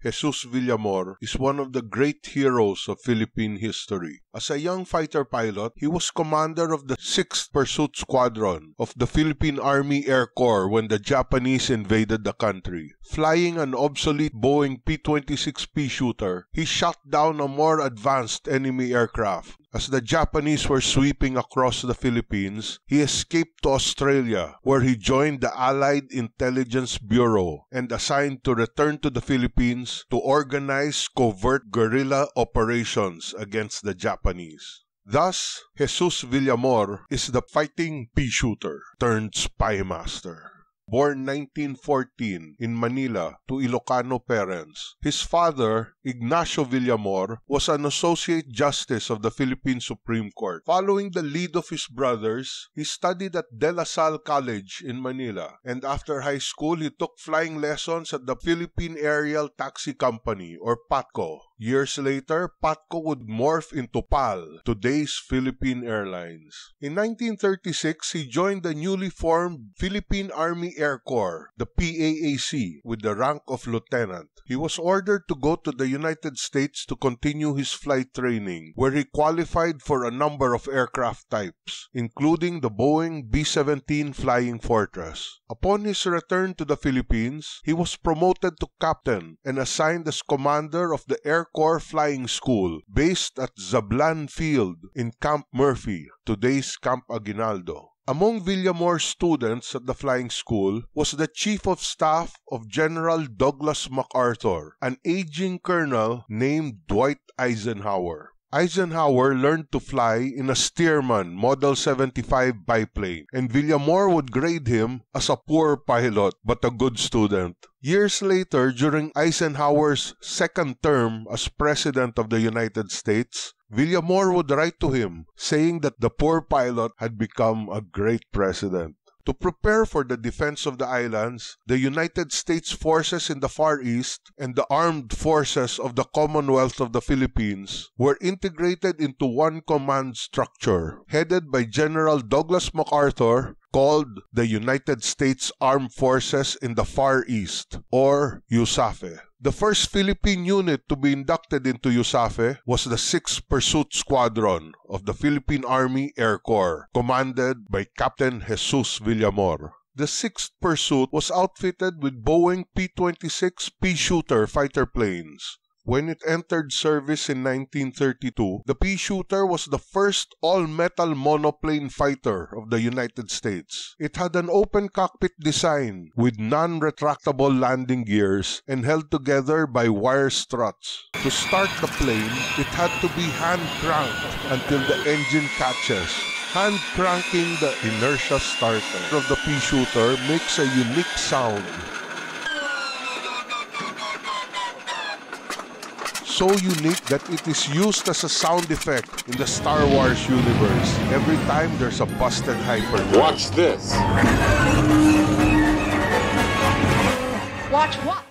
Jesus Villamor is one of the great heroes of Philippine history. As a young fighter pilot, he was commander of the 6th Pursuit Squadron of the Philippine Army Air Corps when the Japanese invaded the country. Flying an obsolete Boeing P-26 pea shooter, he shot down a more advanced enemy aircraft. As the Japanese were sweeping across the Philippines, he escaped to Australia, where he joined the Allied Intelligence Bureau and assigned to return to the Philippines to organize covert guerrilla operations against the Japanese. Thus, Jesus Villamor is the fighting pea shooter turned spy master. Born 1914 in Manila to Ilocano parents, his father, Ignacio Villamor, was an Associate Justice of the Philippine Supreme Court. Following the lead of his brothers, he studied at De La Salle College in Manila, and after high school, he took flying lessons at the Philippine Aerial Taxi Company, or PATCO. Years later, PATCO would morph into PAL, today's Philippine Airlines. In 1936, he joined the newly formed Philippine Army Air Corps, the PAAC, with the rank of lieutenant. He was ordered to go to the United States to continue his flight training, where he qualified for a number of aircraft types, including the Boeing B-17 Flying Fortress. Upon his return to the Philippines, he was promoted to captain and assigned as commander of the Air Corps Flying School, based at Zablan Field in Camp Murphy, today's Camp Aguinaldo. Among Villamor's students at the flying school was the Chief of Staff of General Douglas MacArthur, an aging colonel named Dwight Eisenhower. Eisenhower learned to fly in a Stearman Model 75 biplane, and Villamor would grade him as a poor pilot but a good student. Years later, during Eisenhower's second term as President of the United States, Villamor would write to him saying that the poor pilot had become a great president. To prepare for the defense of the islands, the United States forces in the Far East and the armed forces of the Commonwealth of the Philippines were integrated into one command structure headed by General Douglas MacArthur called the United States Armed Forces in the Far East, or USAFE. The first Philippine unit to be inducted into USAFE was the 6th Pursuit Squadron of the Philippine Army Air Corps, commanded by Captain Jesus Villamor. The 6th Pursuit was outfitted with Boeing P-26 P-Shooter fighter planes. When it entered service in 1932, the Pea-Shooter was the first all-metal monoplane fighter of the United States. It had an open cockpit design with non-retractable landing gears and held together by wire struts. To start the plane, it had to be hand-cranked until the engine catches hand cranking the inertia starter of the pea shooter makes a unique sound so unique that it is used as a sound effect in the Star Wars universe every time there's a busted hyperdrive. Watch this. Watch what?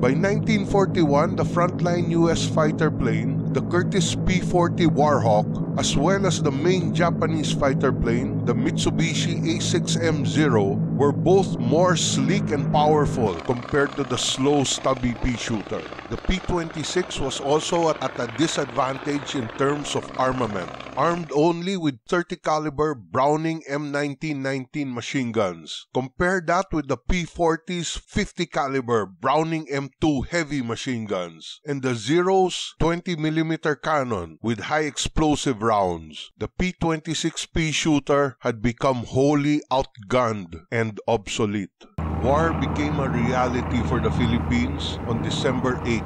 By 1941, the frontline U.S. fighter plane, the Curtiss P-40 Warhawk, as well as the main Japanese fighter plane, the Mitsubishi A6M Zero, were both more sleek and powerful compared to the slow, stubby Peashooter. The P-26 was also at a disadvantage in terms of armament, armed only with 30 caliber Browning M1919 machine guns. Compare that with the P-40's 50 caliber Browning M2 heavy machine guns and the Zero's 20 millimeter cannon with high explosive rounds. The P-26 Peashooter had become wholly outgunned and obsolete. War became a reality for the Philippines on December 8,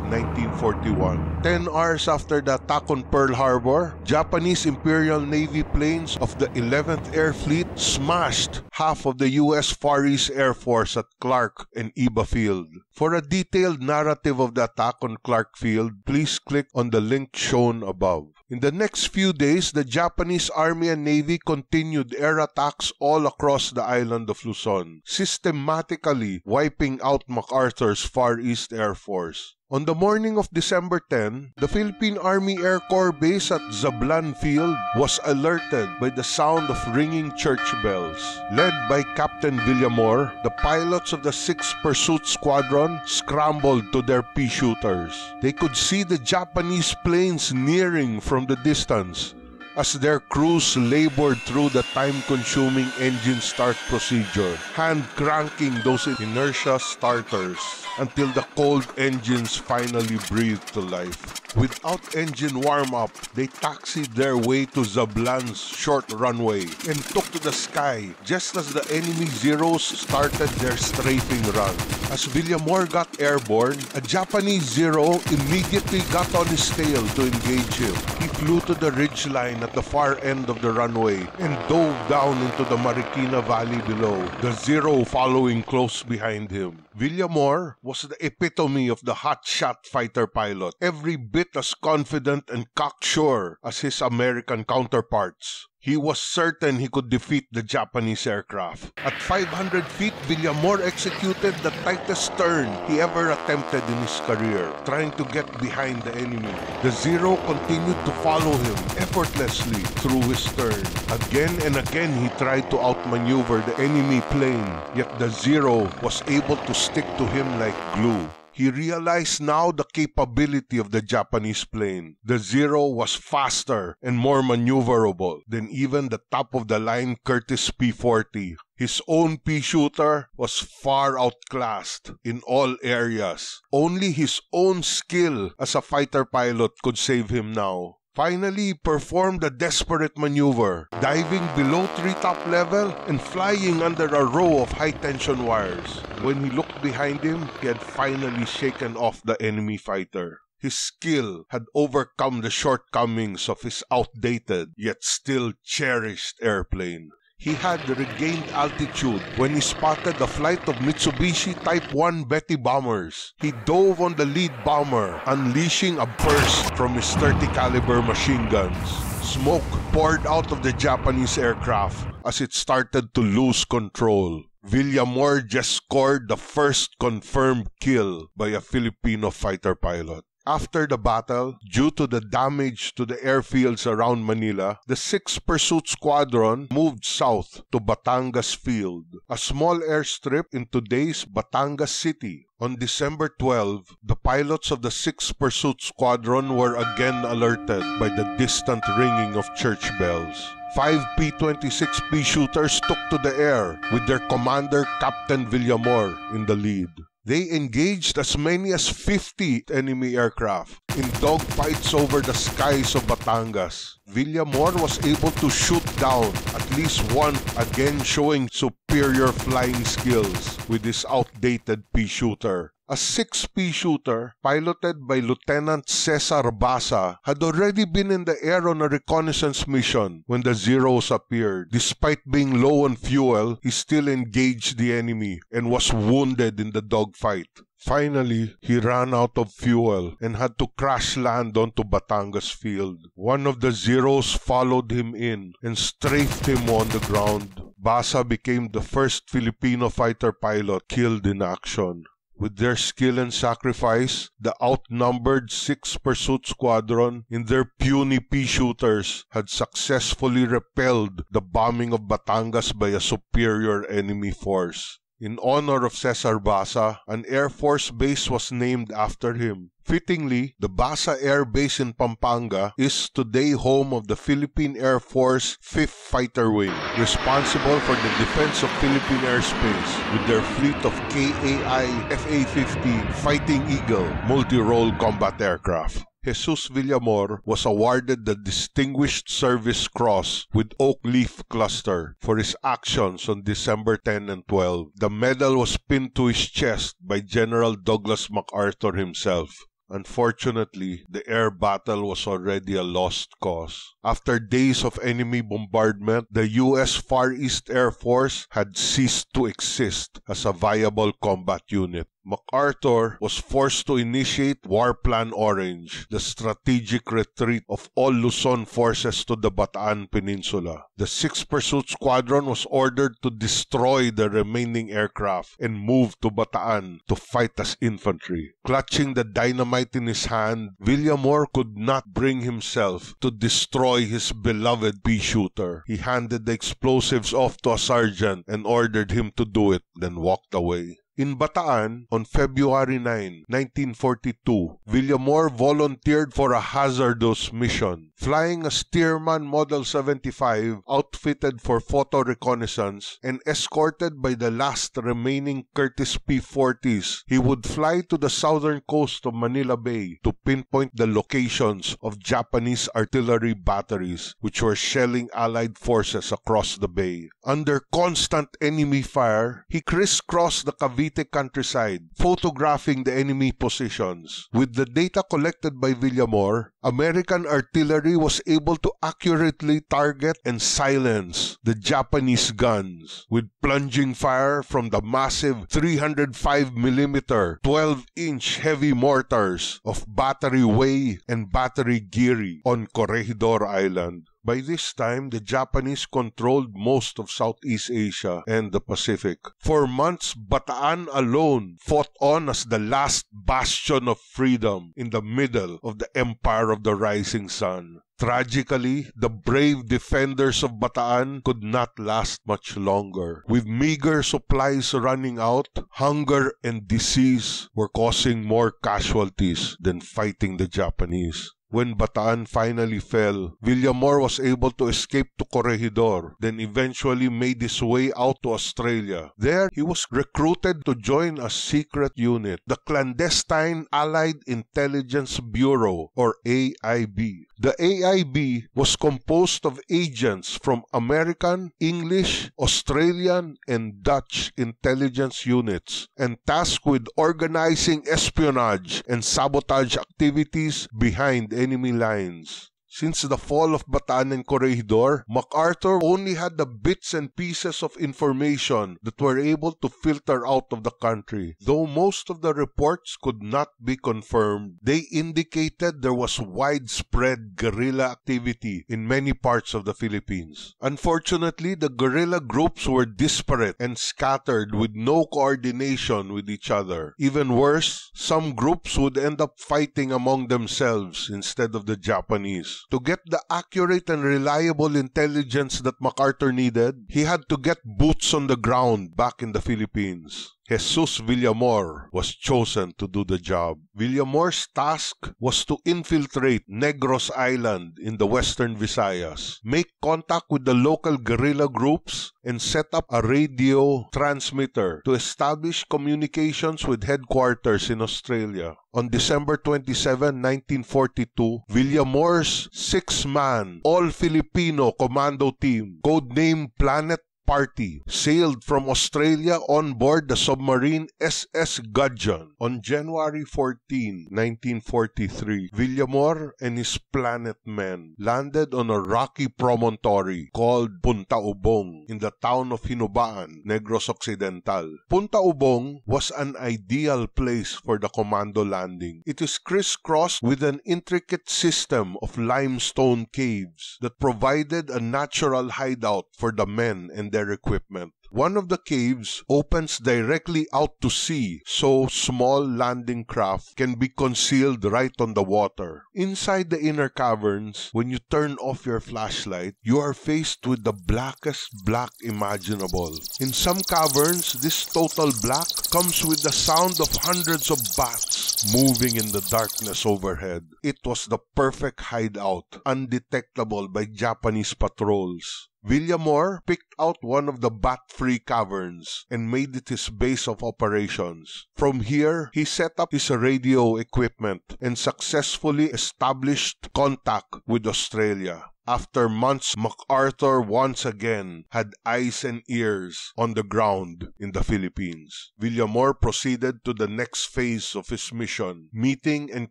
1941. Ten hours after the attack on Pearl Harbor, Japanese Imperial Navy planes of the 11th Air Fleet smashed half of the U.S. Far East Air Force at Clark and Iba Field. For a detailed narrative of the attack on Clark Field, please click on the link shown above. In the next few days, the Japanese Army and Navy continued air attacks all across the island of Luzon, systematically wiping out MacArthur's Far East Air Force. On the morning of December 10, the Philippine Army Air Corps base at Zablan Field was alerted by the sound of ringing church bells. Led by Captain Villamor, the pilots of the 6th Pursuit Squadron scrambled to their pea shooters. They could see the Japanese planes nearing from the distance as their crews labored through the time-consuming engine start procedure, hand cranking those inertia starters until the cold engines finally breathed to life. Without engine warm-up, they taxied their way to Zablan's short runway and took to the sky just as the enemy Zeros started their strafing run. As Villamor got airborne, a Japanese Zero immediately got on his tail to engage him. He flew to the ridgeline at the far end of the runway and dove down into the Marikina Valley below, the Zero following close behind him. Villamor was the epitome of the hotshot fighter pilot, every bit as confident and cocksure as his American counterparts. He was certain he could defeat the Japanese aircraft. At 500 feet, Villamor executed the tightest turn he ever attempted in his career, trying to get behind the enemy. The Zero continued to follow him effortlessly through his turn. Again and again, he tried to outmaneuver the enemy plane, yet the Zero was able to stick to him like glue. He realized now the capability of the Japanese plane. The Zero was faster and more maneuverable than even the top-of-the-line Curtiss P-40. His own pea shooter was far outclassed in all areas. Only his own skill as a fighter pilot could save him now finally performed a desperate maneuver, diving below treetop level and flying under a row of high-tension wires. When he looked behind him, he had finally shaken off the enemy fighter. His skill had overcome the shortcomings of his outdated yet still cherished airplane he had regained altitude when he spotted the flight of Mitsubishi Type 1 Betty bombers. He dove on the lead bomber, unleashing a burst from his 30 caliber machine guns. Smoke poured out of the Japanese aircraft as it started to lose control. Villamor just scored the first confirmed kill by a Filipino fighter pilot. After the battle, due to the damage to the airfields around Manila, the 6th Pursuit Squadron moved south to Batangas Field, a small airstrip in today's Batangas City. On December 12, the pilots of the 6th Pursuit Squadron were again alerted by the distant ringing of church bells. Five P-26 Pea shooters took to the air with their commander Captain Villamor in the lead. They engaged as many as 50 enemy aircraft in dogfights over the skies of Batangas. Villamor was able to shoot down at least one, again showing superior flying skills with his outdated pea shooter. A 6P shooter, piloted by Lieutenant Cesar Basa, had already been in the air on a reconnaissance mission when the Zeros appeared. Despite being low on fuel, he still engaged the enemy and was wounded in the dogfight. Finally, he ran out of fuel and had to crash land onto Batangas Field. One of the Zeros followed him in and strafed him on the ground. Basa became the first Filipino fighter pilot killed in action. With their skill and sacrifice, the outnumbered 6th Pursuit Squadron in their puny pea shooters had successfully repelled the bombing of Batangas by a superior enemy force. In honor of Cesar Basa, an Air Force base was named after him. Fittingly, the Basa Air Base in Pampanga is today home of the Philippine Air Force 5th Fighter Wing, responsible for the defense of Philippine airspace with their fleet of KAI FA-50 Fighting Eagle multi-role combat aircraft. Jesus Villamor was awarded the Distinguished Service Cross with Oak Leaf Cluster for his actions on December 10 and 12. The medal was pinned to his chest by General Douglas MacArthur himself. Unfortunately, the air battle was already a lost cause. After days of enemy bombardment, the U.S. Far East Air Force had ceased to exist as a viable combat unit. MacArthur was forced to initiate War Plan Orange, the strategic retreat of all Luzon forces to the Bataan Peninsula. The 6th Pursuit Squadron was ordered to destroy the remaining aircraft and move to Bataan to fight as infantry. Clutching the dynamite in his hand, Villamor could not bring himself to destroy his beloved pea shooter. He handed the explosives off to a sergeant and ordered him to do it, then walked away. In Bataan, on February 9, 1942, Villamor volunteered for a hazardous mission. Flying a Stearman Model 75 outfitted for photo reconnaissance and escorted by the last remaining Curtiss P-40s, he would fly to the southern coast of Manila Bay to pinpoint the locations of Japanese artillery batteries which were shelling Allied forces across the bay. Under constant enemy fire, he crisscrossed the Cavite countryside, photographing the enemy positions. With the data collected by Villamor, American artillery was able to accurately target and silence the Japanese guns with plunging fire from the massive 305mm 12-inch heavy mortars of Battery Way and Battery Geary on Corregidor Island. By this time, the Japanese controlled most of Southeast Asia and the Pacific. For months, Bataan alone fought on as the last bastion of freedom in the middle of the Empire of the Rising Sun. Tragically, the brave defenders of Bataan could not last much longer. With meager supplies running out, hunger and disease were causing more casualties than fighting the Japanese. When Bataan finally fell, Villamor was able to escape to Corregidor, then eventually made his way out to Australia. There, he was recruited to join a secret unit, the Clandestine Allied Intelligence Bureau, or AIB. The AIB was composed of agents from American, English, Australian, and Dutch intelligence units and tasked with organizing espionage and sabotage activities behind enemy lines. Since the fall of Bataan and Corregidor, MacArthur only had the bits and pieces of information that were able to filter out of the country. Though most of the reports could not be confirmed, they indicated there was widespread guerrilla activity in many parts of the Philippines. Unfortunately, the guerrilla groups were disparate and scattered with no coordination with each other. Even worse, some groups would end up fighting among themselves instead of the Japanese. To get the accurate and reliable intelligence that MacArthur needed, he had to get boots on the ground back in the Philippines. Jesus Villamor was chosen to do the job. Villamor's task was to infiltrate Negros Island in the western Visayas, make contact with the local guerrilla groups, and set up a radio transmitter to establish communications with headquarters in Australia. On December 27, 1942, Villamor's six-man, all-Filipino commando team, codenamed Planet party sailed from Australia on board the submarine SS Gudgeon on January 14, 1943. Villamor and his planet men landed on a rocky promontory called Punta Ubong in the town of Hinubaan, Negros Occidental. Punta Ubong was an ideal place for the commando landing. It is crisscrossed with an intricate system of limestone caves that provided a natural hideout for the men and their equipment. One of the caves opens directly out to sea, so small landing craft can be concealed right on the water. Inside the inner caverns, when you turn off your flashlight, you are faced with the blackest black imaginable. In some caverns, this total black comes with the sound of hundreds of bats moving in the darkness overhead. It was the perfect hideout, undetectable by Japanese patrols. Villamor picked out one of the bat-free caverns and made it his base of operations. From here, he set up his radio equipment and successfully established contact with Australia. After months, MacArthur once again had eyes and ears on the ground in the Philippines. Villamor proceeded to the next phase of his mission, meeting and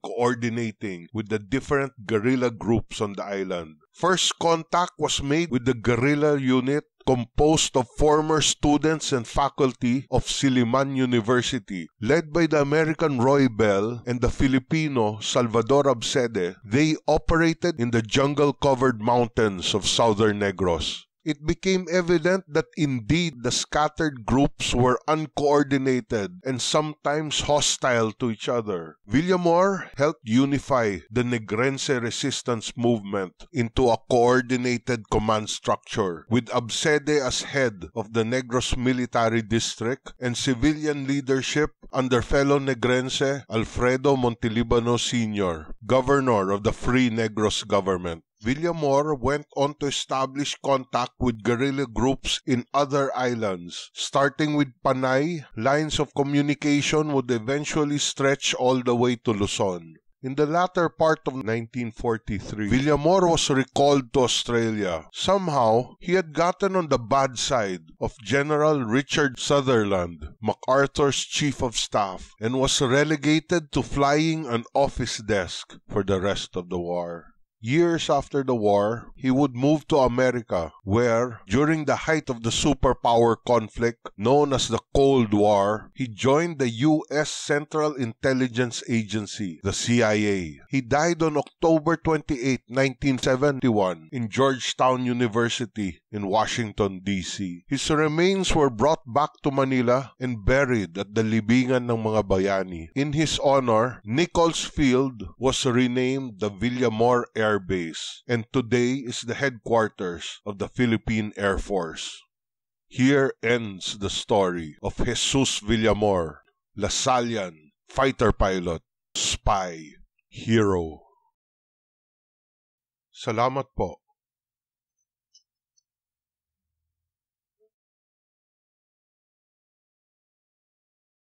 coordinating with the different guerrilla groups on the island. First contact was made with the guerrilla unit composed of former students and faculty of Silliman University, led by the American Roy Bell and the Filipino Salvador Abcede. They operated in the jungle-covered mountains of southern Negros it became evident that indeed the scattered groups were uncoordinated and sometimes hostile to each other. Villamor helped unify the Negrense resistance movement into a coordinated command structure, with Abcede as head of the Negros Military District and civilian leadership under fellow Negrense Alfredo Montelibano Sr., governor of the Free Negros government. Villamor went on to establish contact with guerrilla groups in other islands. Starting with Panay, lines of communication would eventually stretch all the way to Luzon. In the latter part of 1943, Villamor was recalled to Australia. Somehow, he had gotten on the bad side of General Richard Sutherland, MacArthur's chief of staff, and was relegated to flying an office desk for the rest of the war. Years after the war, he would move to America, where, during the height of the superpower conflict known as the Cold War, he joined the U.S. Central Intelligence Agency, the CIA. He died on October 28, 1971, in Georgetown University in Washington, D.C. His remains were brought back to Manila and buried at the Libingan ng mga Bayani. In his honor, Nichols Field was renamed the Villamor Air Air Base and today is the headquarters of the Philippine Air Force. Here ends the story of Jesus Villamor, Lasallian, fighter pilot, spy, hero. Salamat po.